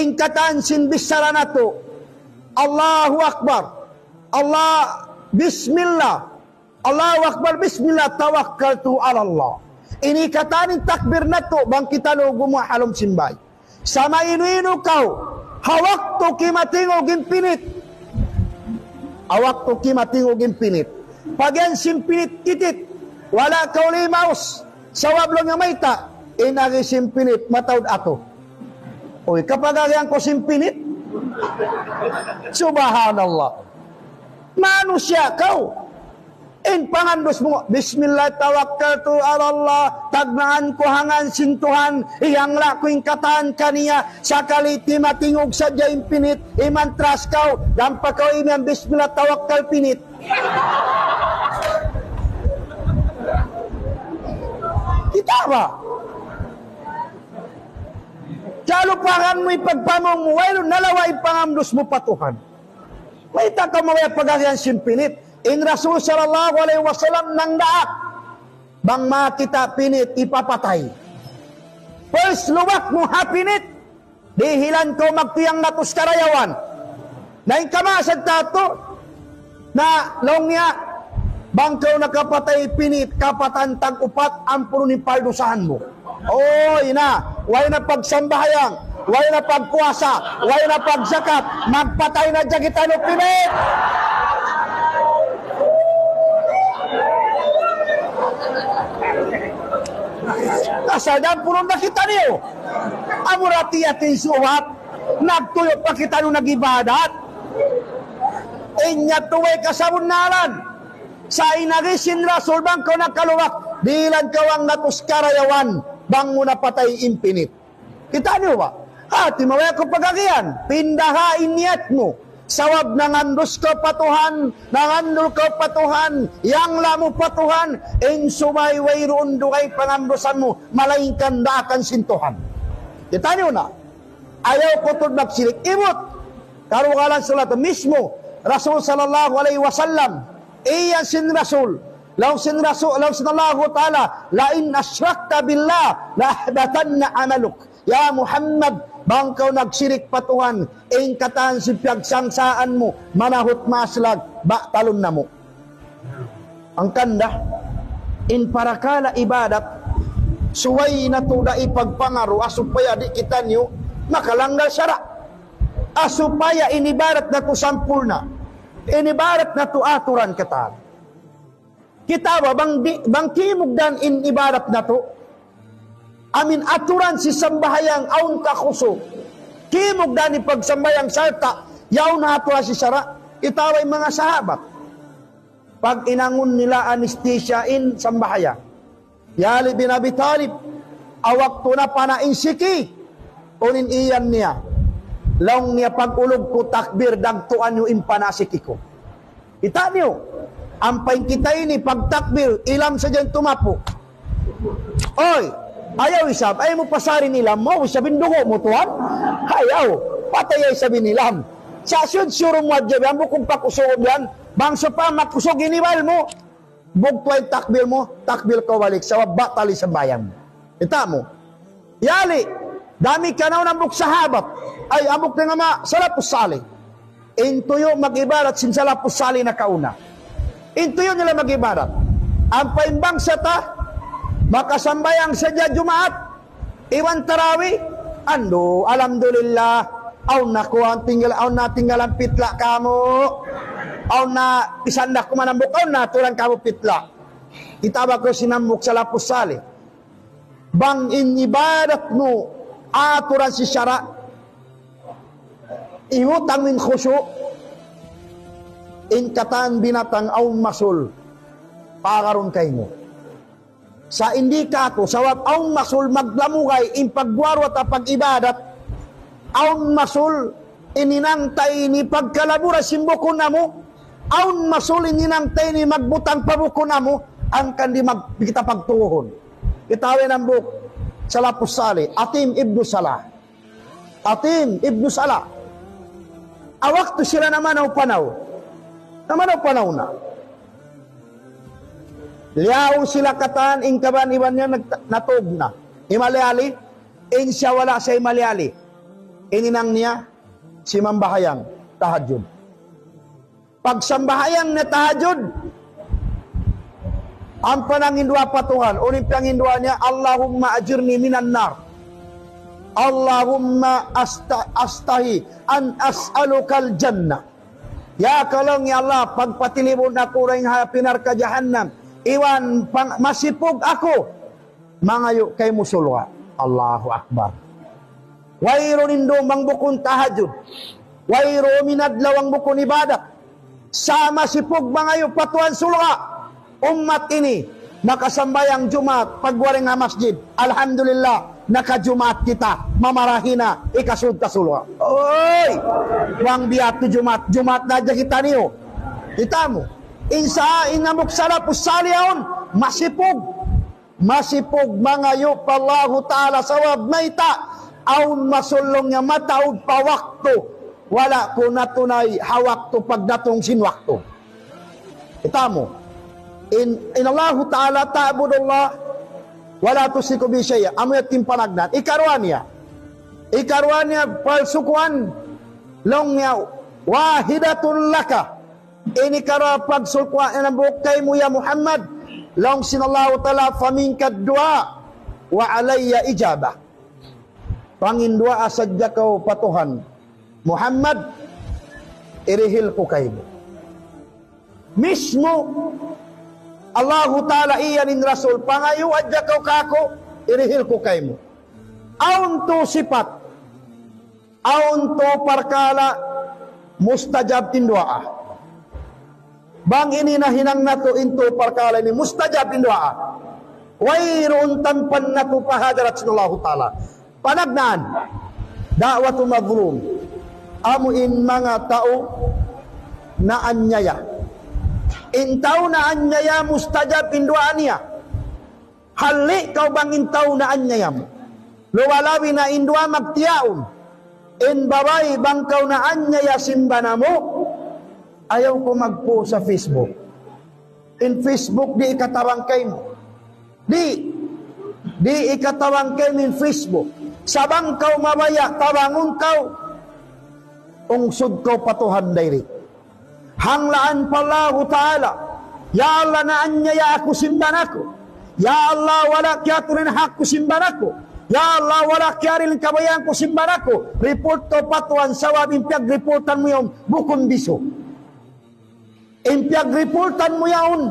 ingkatan sin bisara nato. Allahu Akbar. Allah Bismillah. Allahu Akbar Bismillah tawakkaltu ala Allah. Ini katanin takbir nato bang kita no gumahalom simbay. Sama inu-inu kau hawak to kimatingog impinit. Awak to kimatingog impinit. Pagyan simpinit titit. Wala kau limaus. Sawab lang nga mayta. Inagi simpinit matawd ato. Uy, kapag agyan ko simpinit, Subhanallah. Manusia kau. In pangandos mo, Bismillah tawakkaltu ala Allah, tagnaan ko hangan sintuhan, iyangla ko yung katan kaniya, sakali timatingog sa dyan pinit, imantras kau, dampa kau imyan Bismillah tawakkal pinit. Kita ba? Kalo pangan mo ipagpamong mo, walo nalawa ipangamdos mo patuhan. May taka mo pagkakyan simpinit. In Rasul sallallahu alaihi wasallam nang daak. Bang makita pinit ipapatay. First luwak mo hapinit. Dihilan ko magtiyang natus karayawan. Nain kamasad tato. Na longya. Bangkaw nakapatay pinit kapatan tag upat ang puro ni paldusahan mo. Oy na, way na pagsambahayang, way na pagkuasa, way na pagsakat, magpatay na dyan kita no pinit. Kasadang puro na kita niyo. Amurati atin suhat, nagtuyo pa kita nung nagibadat. Inya tuway kasabunalan. Sa inagisin rasul bang ko nakaluwak, dilan kawang natuskarayawan, bang mo napatay impinit. Kita niyo ba? Ati mawaya ko pagagian, pindahain niyat mo, sawab nangandos ko patuhan, nangandol ko patuhan, yang lamu patuhan, in sumay wayroon dugay pangandosan mo, malaing kandakan sintuhan. Kita niyo na, ayaw ko tod magsilik, imot, karugalan sulat mismo, Rasul sallallahu alaihi wasallam, iyan sin Rasul, law sin Rasul, law sin Allah Ta'ala, la in asyrakta billah, la ahbatanna amaluk. Ya Muhammad, bangkaw nagsirik patuhan, ing katan si piyagsangsaan mo, manahot maslag, ba talon na mo. Ang kanda, in parakala ibadat, suway na to da ipagpangaro, asupaya di kita niyo, makalanggal syara. Asupaya inibarat na to sampul na, inibarat na to aturan katan. Kita ba, bang, bang kimog dan in ibarat na to, amin aturan si sambahayang aun kakuso. Kimog dani pagsambayang sarta, yaw na atura si sara, itaway mga sahabat. Pag inangon nila anesthesia in sambahaya, Yali bin Abi Talib, awak to na panain siki, unin iyan niya. Laong niya pag-ulog ko takbir, dagtuan yung impanasiki ko. Kita niyo, ampain kita ini, pag takbir, ilam sa dyan tumapo. Oy, Ayaw isab, ayaw mo pasarin nilam mo, sabin dugo mo tuwan. Ayaw, patay ay sabi nilam. Sa sud suro mo adya, ang bukong pakusog yan, bangso pa makusog iniwal mo. Bugtway takbil mo, takbil ka walik sa batali sa bayan mo. Ita mo. Yali, dami ka na ng buk sahabat, ay amok na nga ma, salapos sali. Intuyo mag-ibarat sin salapos sali na kauna. Intuyo nila mag-ibarat. Ang paimbang sa ta, makasambayang sadya Jumaat, iwan tarawi, ando, alhamdulillah, aw naku, ang tinggal, aw na tinggal ang pitla kamo, aw na isandak ko manambok, aw na tulang kamo pitla. Kita ba ko sinambok sa lapos? Bang inibadat mo, aturan si syara, iwutang min khusyu, in katan binatang aw masul, pakaron kay mo. Sa indikato sa wat aun masul maglamugay in pagwaro at pag-ibadat aun masul ininangtay ni pagkalabura simbukon na mo. Aun masul ininangtay ni magbutang pabukon na mo ang kandi mag kita pagtuhon. Kitawin ang buk sa lapos sali atim ibnu salah. Atim ibnu salah. Awak to sila naman ang panaw naman ang panaw na Liyaw sila katan, ing kaban iwan niya natog na. Imalayali, in siya wala sa imalayali. Ininang niya, si Mambahayang, tahajud. Pag sambahayang na tahajud, ang panangindwa patuhan, uning panangindwa niya, Allahumma ajirni minan nar. Allahumma asta, astahi an as'alukal jannah. Ya kalong ya Allah, pagpatilibon ako rin pinar ka jahannam, iwan pang, masipog ako, mangayo kay musulwa. Allahu Akbar. Wayro nindo mangbukon tahajud. Wayro minadlaw ang bukon ibadat. Sama sipog mangayo patuan sulwa umat ini nakasambayang Jumat pagwaring nga masjid. Alhamdulillah, nakajumat kita. Mamarahina, ikasud kasulwa. Oy! Wang biat tu Jumat. Jumat na dyan kita niyo. Kita mo. Insa inamok sala pusaliyaon, masipog. Masipog mangayo pa Allah Ta'ala sawab maita. Aun masulong nga mataog pa wakto. Wala ko natunay hawak to pagdatong sinwakto. Kita mo in, in Allah Ta'ala ta'budullah wala tusiku bi syai'a. Amo yatim panagnan ikarwan niya ikarwan niya palsukuan long niya wahidatun laka. Ini kara pagsulkuan ng bukay mo ya Muhammad. Long sinallahu ta'ala faminka dua wa alayya ijabah. Pangindua asadya kau patuhan. Muhammad irihil ko kayo mismo Allahu Ta'ala iya nin Rasul, pangayo adya kau kako, irihil ko kay mo. Aun to sipat, aun to parkala, mustajab tindwaa. Bang ini na hinang nato into parkala ni mustajab tindwaa. Wayroon tampan na to pahadarat sinallahu ta'ala. Panagnaan, da'watu madlum, amuin mga tao na anyaya intaw na anyaya mustajab indua niya. Hali kau bang intaw na anyaya mo. Luwalawi na indua magtiyaon. In babay bang kau na anyaya simbana mo. Ayaw ko magpo sa Facebook. In Facebook di ikatawang kay mo. Di. Di ikatawang kay mo in Facebook. Sabang kau mabaya, tawangon kau. Ungsod kau patuhan direct hanglaan Allah Ta'ala. Ya Allah na anya ya aku simban aku. Ya Allah wala kiaturin hakku simban aku. Ya Allah wala kiarin kabayan ko simban aku. Report to patuan sawab impiag reportan mo yung bukon biso. Impiag reportan mo yaon.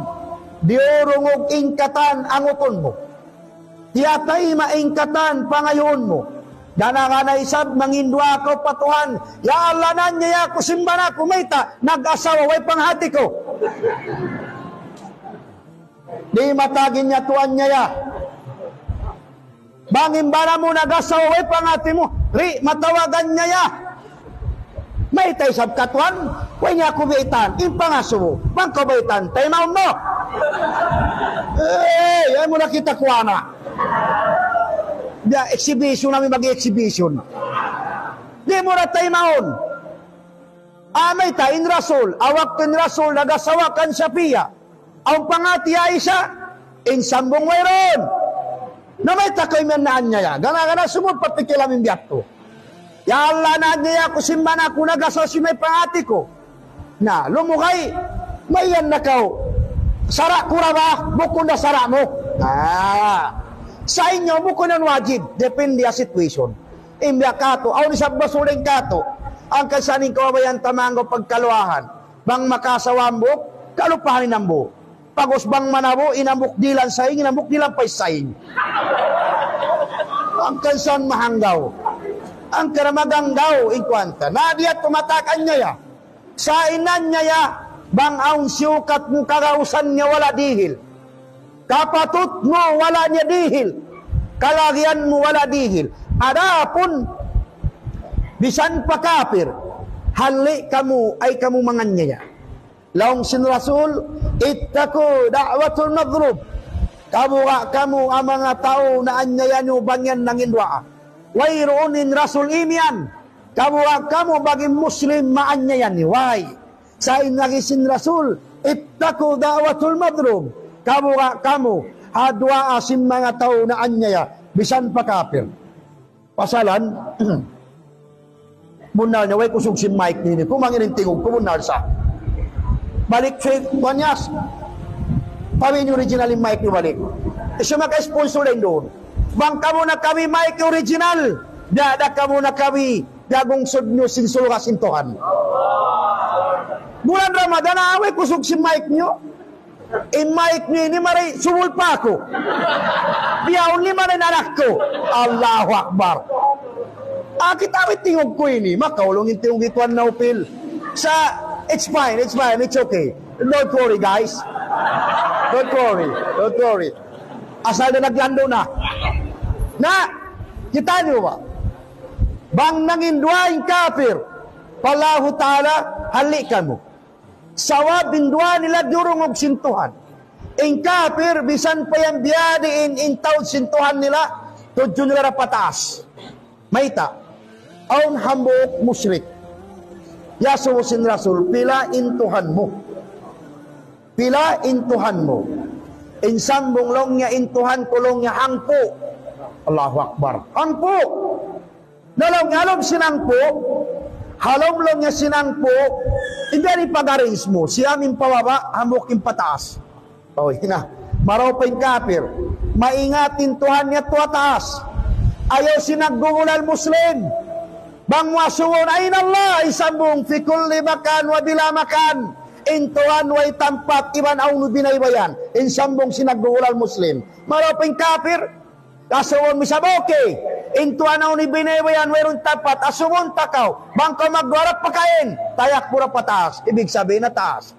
Diorong ingkatan ang uton mo. Tiyatay maingkatan pangayon mo. Dana nga na isab, mangindwa ko patuhan. Ya Allah na niya ako simbana kumita, nag-asawa, way panghati ko. Di matagin niya tuan niya ya. Bangin bana mo nag-asawa, way panghati mo. Ri, matawagan niya ya. May tay sab katuan, way niya kubitan, impangaso mo, pangkubitan, tay maun mo. Eh, ay mo nakita kuana da exhibition namin mag-exhibition. Di mo na tayo maon. Amay ta in Rasul, awak tin Rasul, nagasawakan sa piya. Ang pangati ay isa, in sambong mayroon. Na may takoy man naan niya ya. Gana-gana sumod patikilamin biyak to. Ya Allah na niya ako simban ako nagasaw si may pangati ko. Na, lumukay, may yan na kau. Sara kura ba? Bukod na sara mo. Ah, sa inyo mo ko nan wajib, depende sa situation. Imbya kato, aw ni sa basuling kato, ang kasaning kawabayan tamango pagkaluahan, bang makasawambok, kalupahan ng buhok. Pagos bang manabo, inamok dilan sa ing, inamok dilan pa sa ing. ang kansan mahanggaw. Ang karamagang daw, inkwanta. Na diya tumatakan niya ya. Sa inan niya ya, bang ang siyukat mo kagausan niya wala dihil Kapatut mo wala niya dihil. Kalagyan mo wala dihil. Adapun, bisan pa kafir, hali kamu ay kamu manganya. Laong sin Rasul, ittaku da'watul madrub. Kamu kamu ang mga tao na anyayan nyo bangyan ng indwa. Wayroon Rasul imian. Kamu kamu bagi Muslim maanyayan ni. Why? Sa inagisin Rasul, ittaku da'watul madrub kamu nga kamu hadwa asim mga tao na anyaya bisan pa kafir pasalan Munal niya, way kusog si Mike nini. Kumangin tingog, kumunal sa. Balik sa kanyas. Pawin yung original yung Mike ni balik. E siya maka-sponsor rin doon. Bangka mo na kami Mike original. Dada ka na kami. Dagong sud nyo sinsulo ka sintuhan. Bulan Ramadan, away kusog si Mike nyo. E Mike ni ni maray sumul pa ako. Biyaon ni maray anak ko. Allahu Akbar. Kita awit tingog ko ini. Makaulong tingog ituan na upil. Sa, it's fine, it's fine, it's okay. Don't worry, guys. Don't worry, don't worry. Asal na naglando na. Na, kita niyo ba? Bang nangindwa yung kafir, palahu ta'ala, halikan mo. Sawa bindwa nila durong og sintuhan. In kafir, bisan pa yung biyadi in, taon sintuhan nila, tudyo nila na pataas. Maita, aun hambok musyrik. Yaso sin Rasul, pila intuhan mo. Pila intuhan mo. Insang bunglong niya intuhan kulong niya hangpo. Allahu Akbar. Hangpo. Nalong alom sinangpo, halom long niya sinangpo, iberi pagaris mo, si amin pababa, hamukin pataas. O, na. Maraw pa yung kafir. Maingatin tuhan niya tuwa taas. Ayaw sinaggungulal muslim. Bang wasuwon, ayin Allah, isambong fi kulli makan wa bila makan. Intuan way tampat, iban aunu binaybayan. Insambong sinaggungulal muslim. Maraw pa yung kafir, Kasuwon mi saboke. Intuan aunu binaybayan, mayroon tapat. Asuwon takaw. Bang ka magwarap pakain. Tayak pura pataas. Ibig sabihin na taas.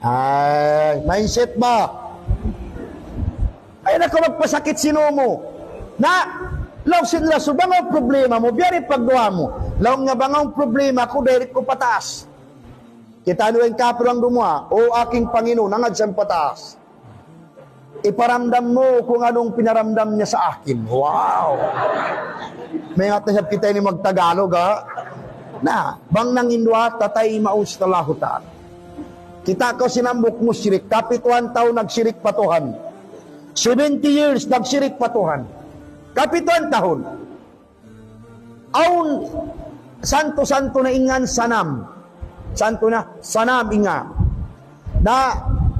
Ay, mindset ba? Ay, nako magpasakit sino mo. Na, law sinla subang ang problema mo, biyari paggawa mo. Law nga bang ang problema ko, direct ko pataas. Kita nyo yung kapro ang gumawa, o aking Panginoon, nangad siyang pataas. Iparamdam mo kung anong pinaramdam niya sa akin. Wow! May nga tasap kita ni magtagalog, ha? Na, bang nangindwa, tatay maus talahu ta'ala. Kita ko sinambok mo sirik, kapituan taon nagsirik patuhan. 70 years nagsirik patuhan. Kapituan taon. Aun, santo-santo na ingan sanam. Santo na, sanam inga. Na,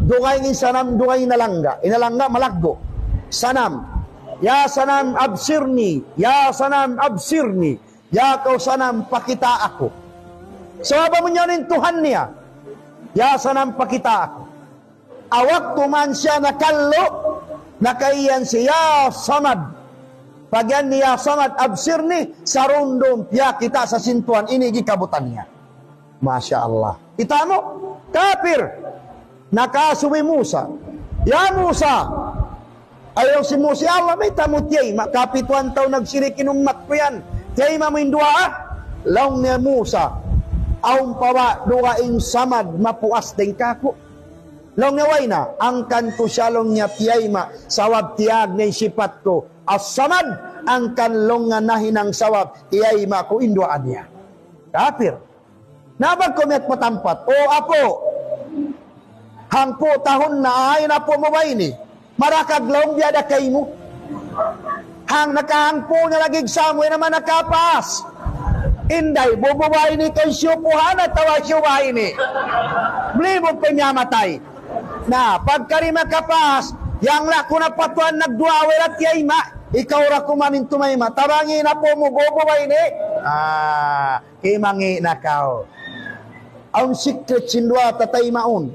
dugay ng sanam, dugay nalangga. Inalangga, malaggo. Sanam. Ya sanam absirni. Ya sanam absirni. Ya kau sanam pakita ako. So, aba mo niya rin Tuhan niya. Ya sanam pakita ako. Awak tuman siya nakallo, nakaiyan siya samad. Pagyan niya samad absir ni, sa rundom piya kita sa sintuan, ini gikabutan niya. Masya Allah. Kita mo, kapir, nakasuwi Musa. Ya Musa, ayaw si Musa, Allah may tamot yay, makapituan taw nagsirik inumat ko yan. Tiyay mamindua ah, laong niya Musa, aung pawa duwaing samad mapuas ding kako. Long naway na, ang kanto syalong niya tiyay ma, sawab tiyag ng sipat ko, as samad, ang kanlong nga nahinang sawab, tiyay ma ko induaan niya. Kapir. Nabag ko met patampat, o apo, hangpo tahon na ay na po mo ba ini? Marakaglaong biyada kay mo. Hang nakahangpo na lagig samoy naman nakapas. Inday, bubuhay ni kay siyupuhan at tawa siyubahay ni. Blibog pa niya matay. Na, pagkari makapas, yang la ko na patuan nagduawe at yay ma, ikaw ra kumanin tumay ma, tabangi na po mo bubuhay ni. Ah, kimangi na kao. Ang secret sindwa tatay maun.